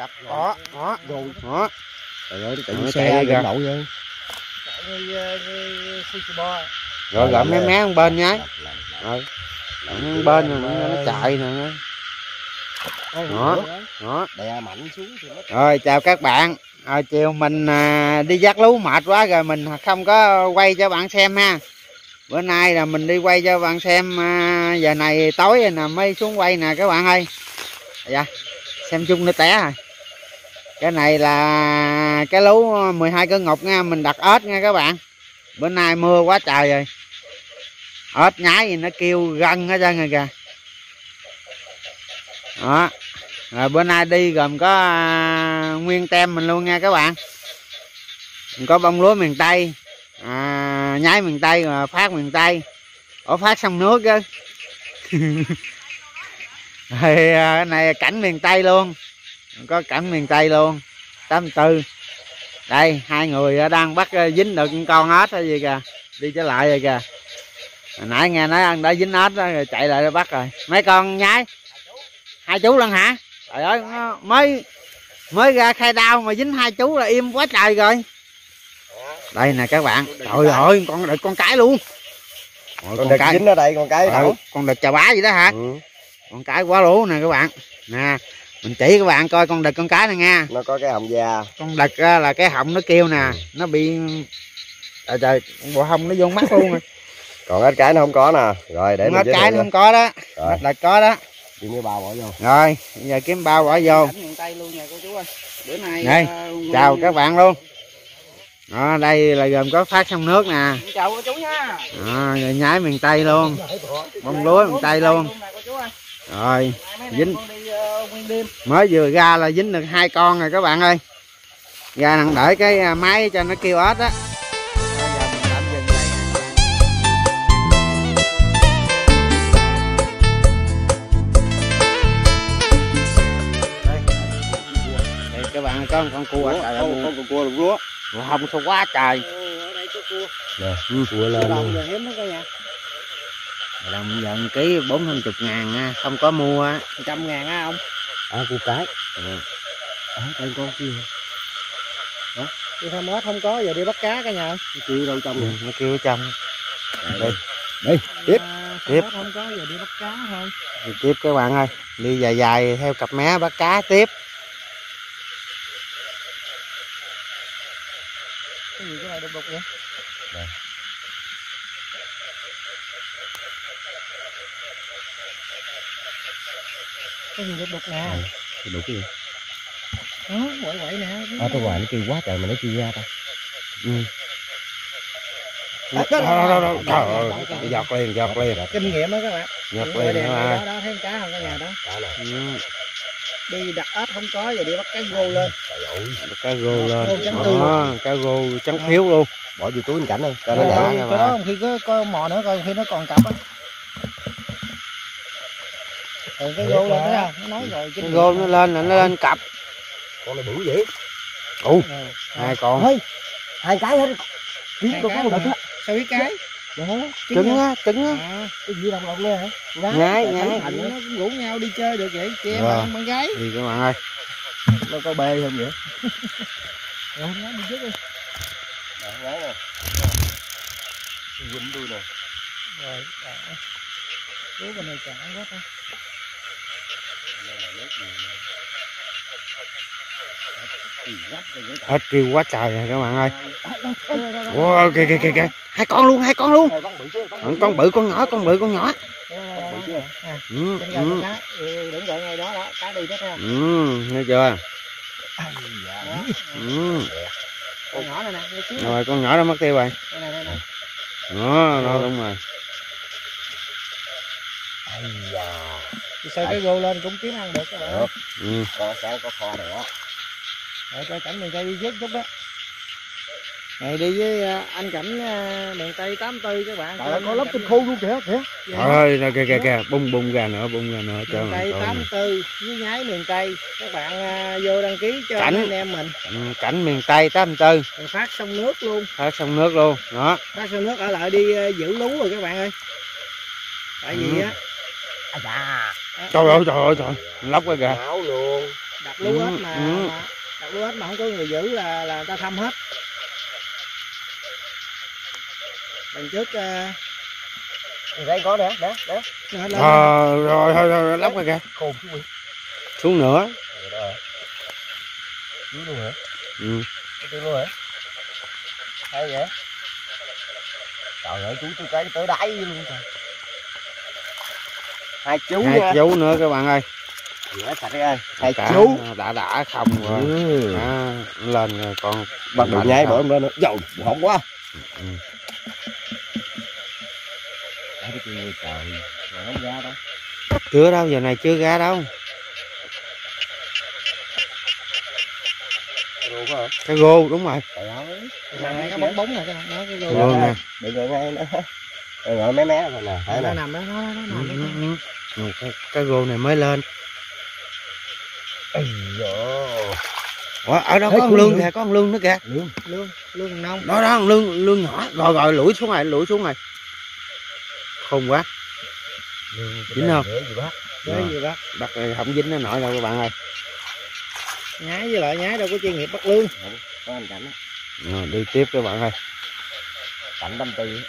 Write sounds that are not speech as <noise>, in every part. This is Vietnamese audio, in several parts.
gặp đó đó. Rồi đó. Trời ơi tự xe lên đậu vậy rồi gặm mé mé bên làm- rồi. Bên rồi nó, nó chạy nè. Đó. đó. đè mạnh xuống rồi chào các bạn. À, chiều mình à, đi dắt lú mệt quá rồi mình không có quay cho bạn xem ha. Bữa nay là mình đi quay cho bạn xem à, giờ này tối rồi nè mới xuống quay nè các bạn ơi. Dạ xem chung nó té rồi cái này là cái lú ờ, 12 cân ngọc nha mình đặt ếch nha các bạn. Bữa nay mưa quá trời rồi. Ếch nhái gì nó kêu gân hết trơn rồi kìa. Đó. Rồi bữa nay đi gồm có ờ, nguyên tem mình luôn nha các bạn. Có bông lúa miền tây à, nhái miền tây và phát miền tây. Ổ phát sông nước chứ. <laughs> Rồi ờ, cái này cảnh miền tây luôn có cảnh miền tây luôn. 84 đây hai người đang bắt à, dính được con ếch hay gì kìa. Đi trở lại rồi kìa. Hồi nãy nghe nói anh đã dính đó rồi chạy lại bắt rồi. Mấy con nhái? Hai chú lần hả? Trời ơi nó mới mới ra khai đao mà dính hai chú là im quá trời rồi. Đây nè các bạn. Trời ơi con đực con cái luôn. Ôi, con đực dính ở đây con cái Ờ, đậu con đực chà bá vậy đó hả? Ừ. con cái quá lũ nè các bạn. Nè mình chỉ các bạn coi con đực con cái này nha. Nó có cái hồng da con đực á, là cái họng nó kêu nè nó bị trời trời bộ hông nó vô mắt luôn rồi. <laughs> Còn ít cái nó không có nè. Rồi để hết cái nó không có đó. Rồi. hết đực có đó. Đi như bao bỏ vô. Rồi bây giờ kiếm bao bỏ vô. Cảnh miền tây luôn nha cô chú ơi. Bữa nay Đây, ờ, chào các bạn luôn. Đó, đây là gồm có phát sông nước nè. Chào cô chú nha. Đó, rồi nhái miền tây luôn. Bông lúa miền tây luôn rồi Dính. dính con đi ờ, mới vừa ra là dính được hai con rồi các bạn ơi. Ra nặng đợi cái à, máy cho nó kêu ếch á. Bây giờ mình tạm dừng đây nha các bạn. đây đây các bạn có một con cua trời ơi. con cua lục lúa Mùa hông sao quá trời. Ở đây có cua. Nè cua lên đồng giờ hiếm đó cả nhà đồng giờ một ký bốn năm chục ngàn nha không có mua á. Trăm ngàn á ông? À cua cái Ừ. à đây con kia. Đi tham ớt không có giờ đi bắt cá cả nhà. Nó kêu đâu trong Ừ, nó kêu ở trong. Đây. Đi tiếp. À, Tiếp. không có giờ đi bắt cá thôi. Đi tiếp các bạn ơi. Đi dài dài theo cặp mé bắt cá tiếp. Cái gì cái này đục đục vậy? Đây. Cái gì đục đục nè? Cái đủ cái gì? Đó quậy quậy nè. À tôi ngoài nó kêu quá trời mà nó chưa ra ta. Ừ. Đó, Đâu, đó, đó, đó, đó, giọt liền giọt liền kinh nghiệm đó các bạn. Giọt liền đó đó, đó thấy cá không cả nhà đó. Ừ. đi đặt ếch không có giờ đi bắt cá gô lên. Ơi. Cá rô lên. đó, cá rô trắng phiếu luôn. Bỏ vô túi cảnh đi cho nó nhẹ. Rồi, cái bạn. đó khi có, có mò nữa coi khi nó còn cặp á rồi cái gô lên thấy không? Nó nói rồi cái rô nó lên là nó lên cặp. Con này bự vậy? Ủ Rồi, hai con. Ôi, hai cái hết đâu cái có á. sao biết cái? Dạ. trứng á trứng á. À, cái gì đồng lộn lên hả? Nhái nhái. nó cũng rủ nhau đi chơi được vậy. Chị em Dạ. bạn gái. Đi các bạn ơi. Nó có bê không vậy? Rồi không nói đi trước đi. Nè nhái nè quỳnh tôi nè. Rồi à. Ủa, bên này chả quá ta hết kêu quá trời rồi các bạn ơi. Wow, kìa kìa kìa kìa. Hai con luôn hai con luôn. Con bự con nhỏ con bự con nhỏ. Ừ, ừ, ừ, nghe chưa? Ừ. con nhỏ rồi con nhỏ đó mất tiêu rồi. Đó đó đúng rồi. Thì sao cái gô lên cũng kiếm ăn được các bạn. Được. ừ. có sáng có kho này á Rồi cho cảnh miền Tây đi trước chút đó. Rồi đi với à, anh cảnh à, miền Tây 84 các bạn. trời có lắm tinh khô luôn kìa kìa Trời ơi rồi kìa kìa kìa bung bung ra nữa bung ra nữa cho Miền Tây coi nè. 84 với nhái miền Tây. Các bạn à, vô đăng ký cho Cảnh. anh em mình. Ừ, cảnh miền tây 84 Rồi phát sông nước luôn. phát sông nước luôn đó Phát sông nước ở lại đi à, giữ lú rồi các bạn ơi. Tại vì Ừ. á ai da á, trời ơi trời ơi trời lóc cái kìa. Áo luôn. Đặt lú hết mà, Ừ, mà đặt lú hết mà không có người giữ là là người ta thăm hết. Lần trước uh, đây có nè nè nè Ờ, rồi thôi thôi lóc rồi kìa. Khôn quỷ xuống nữa. Chú luôn hả? Ừ. chú luôn hả? Hay vậy. Trời ơi chú tôi cái tới đáy luôn trời hai chú hai nha. chú nữa các bạn ơi. Rửa sạch ơi. Hai Cả chú. đã đã không rồi. Ừ. à, lên rồi con bắt đầu nhai bữa lên nữa. Dầu hỏng quá. Ừ. Đâu chưa đâu giờ này chưa ra đâu. Cái gô đúng rồi. Trời ơi. Nằm cái bóng bóng này cái gô gô nè. Đừng ngay Đừng ngồi mé mé rồi nè Thấy nó nằm đó nó nó Ừ, nằm đó. Ừ, ừ. Ừ, cái, cái gô này mới lên. Ủa, ở đâu Ê, có con lương kìa có con lương nữa kìa. Lương lương lương nông. Đó đó con lương lương nhỏ. Rồi rồi lủi xuống rồi lủi xuống rồi khôn quá. Lương Dính không? Dễ gì bác? Đó bắt không dính nó nổi đâu các bạn ơi. Nhái với lại nhái đâu có chuyên nghiệp bắt lương Có anh cảnh á rồi, đi tiếp các bạn ơi. Cảnh tâm tư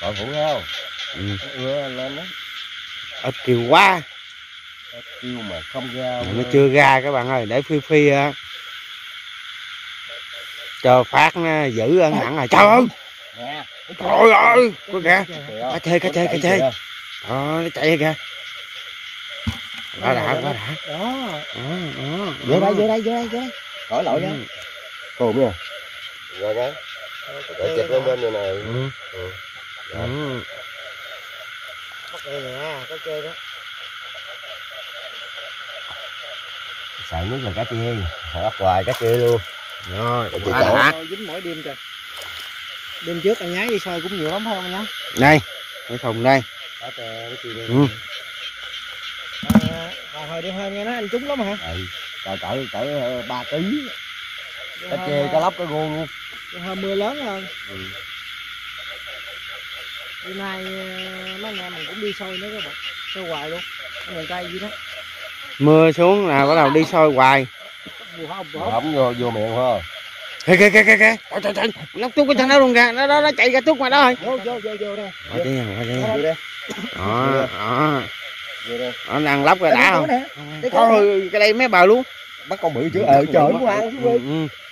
Còn nghe không? Ừ. Nó ưa lên đó. Ít kiều quá. Kêu mà không ra nó chưa ra các bạn ơi để phi phi á cho phát nó giữ ân hẳn rồi. Trời ơi! Nè. Trời ơi! Có kìa. Cá chê cá chê cá chê. Đó nó chạy kìa. Quá đã quá đã. Đó. Đó, đó, vô đây đó. vô đây vô đây vô đây. Khỏi lỗi nha. Ừ. Khôn nha? Rồi nha Để chụp lên bên này nè. Ừ. Ừ. Bắt đây nè có chơi đó. Sợ nhất là cá chê Phải bắt hoài cá chê luôn. Rồi quá chị đã dính mỗi đêm trời đêm trước anh nhái đi soi cũng nhiều lắm phải không anh nhái đây cái thùng đây. Cá chê cá chê đi. Ừ. à, à, hồi đêm hôm nghe nói anh trúng lắm hả? Ừ. Cỡ cỡ cỡ ờ, ba ký. Cá chê cá lóc cá gô luôn. Hôm mưa lớn hơn Ừ. đêm nay ờ, mấy anh em mình cũng đi soi nữa các bạn. Soi hoài luôn. Miền tây gì đó. Mưa xuống là bắt đầu đi soi hoài. Không vô vô miệng phải kìa kìa kìa kìa kìa trời trời trời. Nó tút cái chân đó luôn kìa. Nó đó nó chạy ra tút ngoài đó rồi. Vô vô vô vô đây. Đây. Đó đó. Nó đang lóc rồi đã không Thôi, cái đây mấy bờ luôn. Bắt con bự chứ Ờ trời quá. ăn ừ,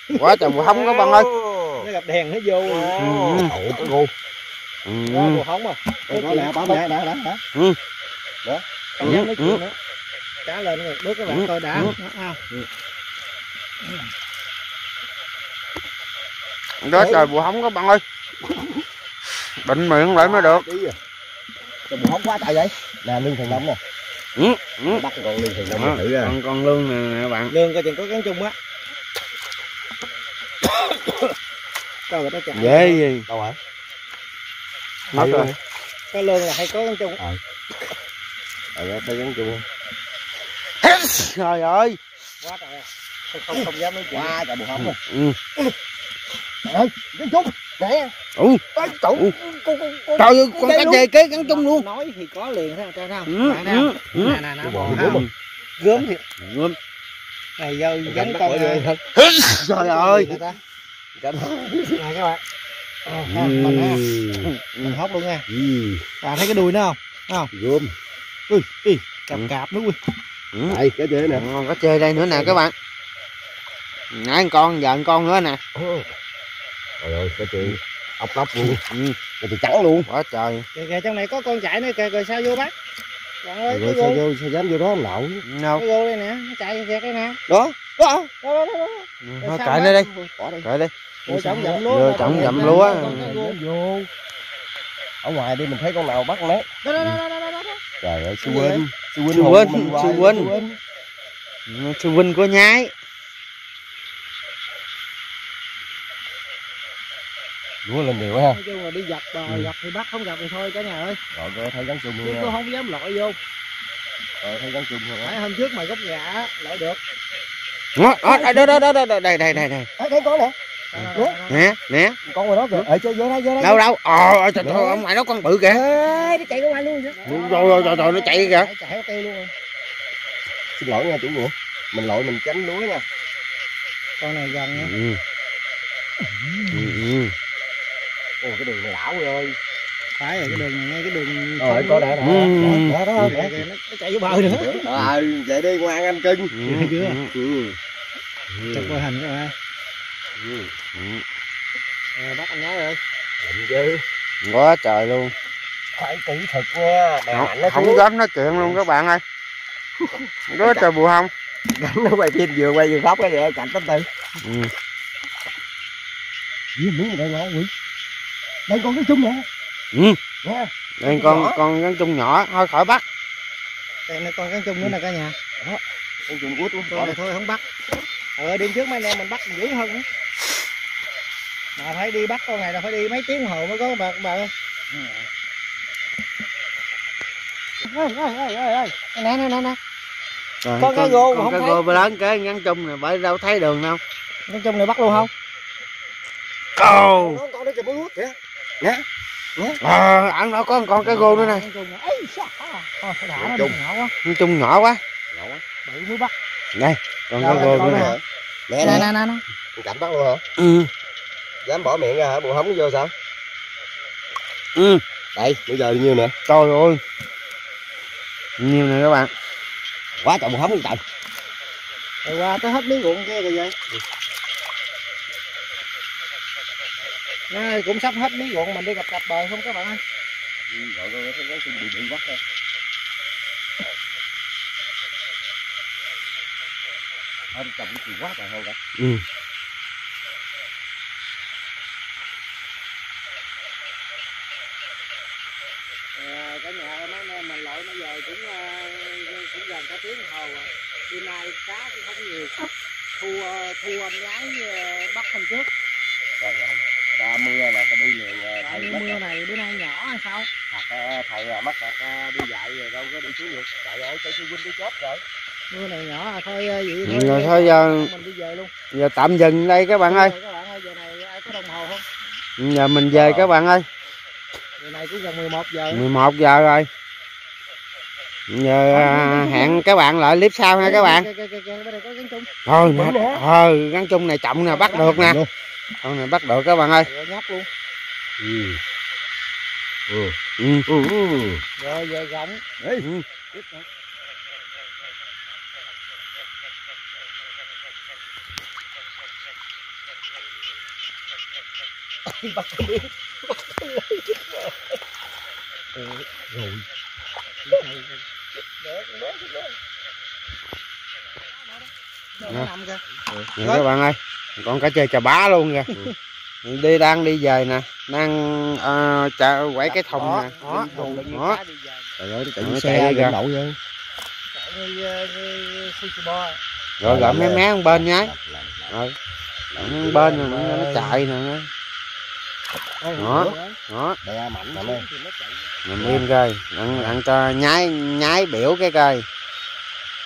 ừ. quá trời không có bằng ơi. Nó gặp đèn nó vô. Ừ. Ủa ừ. ra mùa không à Đây có nè bấm nè nè nè nè không dám nói Ừ, chuyện nữa. Cá lên rồi bước các bạn Ừ, coi đã. ừ. à, đó trời mùa không có bằng ơi. Bệnh miệng lại mới được. À. Trời bụng không quá trời vậy. Nè lương thần nông nè. Ừ. Ừ. Bắt con lương thần nông Đó, mà thử ra con con lương nè nè bạn. Lương coi chừng có cán chung á. <coughs> Coi người ta chạy. Dễ gì? Đâu hả mất rồi. có lương là hay có cán chung Ờ tới gắn chung trời ơi. Quá trời không không, không dám nói chuyện. Quá trời bụng không rồi. Ừ. Trời ơi chung Nè ừ. Ôi chủ Ừ. Con con con trời ơi con cá chê kế gắn chung luôn. Nói thì có liền không? Thấy không? Ừ. Ừ. Ừ. nè nè nè. Cái không? gớm. Thiệt. Gươm. này vô gắn Bắt con này trời ơi. nè các bạn à, ha, mình <laughs> ha mình hóc luôn nha. Ừ. À thấy cái đuôi nó không? Gươm ui ui cạp Ừ. cạp nó ui. Ừ. Đây cá chê nè. Còn có chơi đây nữa nè các bạn. Nãy con con giờ con nữa nè. Trời ơi cá chê ốc lóc luôn. Ừ. Cá chê trắng luôn. Quá trời. Kìa kìa trong này có con chạy nữa kìa rồi sao vô bác Rồi cái sao vô sao dám vô đó nậu đâu? cái gô đây nè nó chạy kìa cái nè. Đó đó. Đó đó đó Ừ, Rồi sao cởi bác? đây đi. Cởi đi. Vô trỏng dặm lúa Vô trỏng còn dặm lúa. vô Ở ngoài đi mình thấy con nào bắt nét đó đó đó đó đó đó Trời ơi sư huynh. Sư huynh Sư huynh, sư huynh. Sư huynh của nhái Lúa lên đều ha. Nói chung là đi dập bờ Ừ. gặp thì bắt không gặp thì thôi cả nhà ơi. Rồi coi thấy gắn chung luôn tôi không dám lội vô. Rồi thấy gắn chung luôn phải hôm trước mày gốc gà lội được. Đó đó đó đó đó đó đó đây đây đây đây. Thấy thấy con nè. Đó, đó, đó, đó. nè nè. Con ngoài đó kìa. Ờ chơi vô đây vô đây. Đâu đâu? Ờ trời trời ông ngoại nó con bự kìa. Ê, nó chạy ra ngoài luôn rồi rồi rồi rồi nó chạy kìa. Chạy tiêu luôn rồi. Xin lỗi nha chủ nghĩa. Mình lội mình tránh núi nha. Con này gần nha. Ừ. Ừ, ừ. ồ cái đường này lão ơi. Phải rồi cái đường này ngay cái đường rồi có đã đã Ừ. đó đó Kìa, nó, nó chạy vô bờ nữa. Ờ vậy đi ngoan anh cưng Ừ, chưa? ừ, ừ. Chụp qua hình các bạn ừ. Ừ. à, bắt anh nhớ rồi. Định chứ. Quá trời luôn. Phải kỹ thuật nha đè không, mạnh nó không dám nói chuyện luôn các bạn ơi. Đó trời bù không? Gắn nó quay phim vừa quay vừa khóc cái vậy cạnh tấm tư ừ. với miếng này ngon quỷ đây con cái chung nè. Ừ. nha đây Con con nhỏ. con con chung nhỏ thôi khỏi bắt. Đây nó con cắn chung nữa nè cả nhà. Con chung út luôn con này thôi không bắt. Ờ đêm trước mấy anh em mình bắt dữ hơn mà phải đi bắt con này là phải đi mấy tiếng hồ mới có bà bà ơi. Ơi ơi ơi ơi nè nè nè nè. Rồi, Con cá rô mà con không cá thấy. rô bự lớn cái ngắn chung này bởi đâu thấy đường đâu. Cắn chung này bắt luôn không? Ồ, con con đó kìa bút út kìa à, ăn nó có con cá rô nữa nè. Cắn chung. nhỏ quá. Ngắn chung nhỏ quá. Nhỏ quá. bự mới bắt. Đây con cá con nữa này nè. Nè nè. nè nè cảnh bắt luôn hả? Ừ. Dám bỏ miệng ra hả? Bộ hóng vô sao? Ừ. Đây bây giờ nhiêu nữa trời ơi. Nhiều nè các bạn. Quá trời bộ hóng trời. Rồi qua tới hết miếng ruộng kia kìa vậy Nó cũng sắp hết miếng ruộng mình đi gặp cặp bờ không các bạn ơi? Rồi rồi thấy cái bị bị bắt thôi thôi trồng cái gì quá trời hơn cả. Ừ. Ờ, cả nhà mấy anh em mình lội nó về cũng ờ, cũng gần cả tiếng hồ rồi. Đêm nay cá cũng không nhiều. Thua thua anh nhái ờ, bắt hôm trước. Rồi rồi ra mưa là ta đi liền thầy như bắt mưa này bữa nay nhỏ hay sao thật ờ, thầy là mất thật ờ, đi dạy rồi đâu có đi xuống được trời ơi cây sư huynh đi chết rồi mưa này nhỏ à thôi ờ, vậy Ừ, thôi rồi ờ, thôi giờ- mình đi về luôn giờ tạm dừng đây các bạn ơi Rồi các bạn ơi giờ này ai có đồng hồ không giờ mình về các bạn ơi giờ này cũng gần 11 giờ 11 giờ rồi giờ à, hẹn các bạn lại clip sau nha các bạn thôi ờ gắn chung này trọng nè bắt được nè con này bắt được các bạn ơi. Rồi nhóc luôn. Ừ. Ừ. Ừ. ừ. Ừ. Rồi về rộng. Ê. Ừ. bắt đi ừ, rồi. Đâu nó nằm kìa Nè các bạn ơi con cá chơi chà bá luôn kìa. Đi đang đi về nè. Đang uh, chợ quẩy cái thùng nè. đó đó. cá đi về. Trời ơi tự Ờ, chạy xe đậu chạy như ờ, Fujibo rồi gặm mé mé bên làm. rồi gặm bên rồi nó, nó chạy nè. Đó. đó. nằm im coi. Ăn ăn cho nhái nhái biểu cái coi.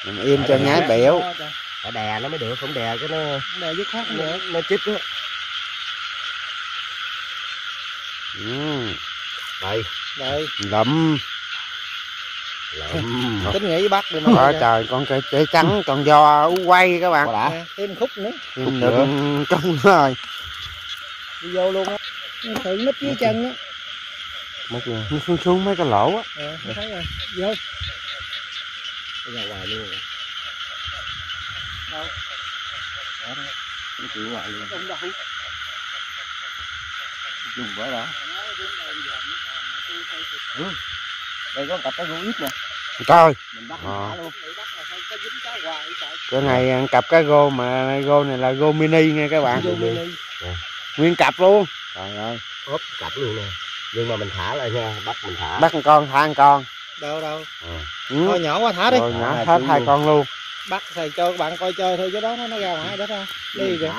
Nằm im cho nhái biểu phải đè nó mới được không đè cái nó đề dứt khoát nó, được. nó chích á. Ừ. đây. Rồi lụm lụm tính nghĩ bắt đi mà Trời trời con cây trái trắng còn do ú quay các bạn. Đã? Nè, thêm khúc nữa. Tìm được trong rồi. Đi vô luôn á. Nó thượng nít dưới chân á. Mất luôn nó xuống xuống mấy cái lỗ á. Ờ nó thấy rồi. Vô ra ngoài luôn rồi đâu? Cái chịu ngoài luôn. Đâu? Dùng bữa đó đây có cặp cái gỗ ít nè. Trời mình bắt Ờ. thả luôn. Bắt mà sao có dính cá hoài vậy trời cái này ăn cặp cá rô mà rô này là rô mini nha các bạn. Vô mini. Nguyên cặp luôn. Trời ơi. Ốp cặp luôn nè. Nhưng mà mình thả lại nha. Bắt mình thả. Bắt con thả con. Con đâu đâu? Ừ. thôi nhỏ quá thả đi. Rồi nhỏ Thả hết hai luôn. con luôn bắt thầy cho các bạn coi chơi thôi chứ đó nó nó ra ngoài đó thôi đi kìa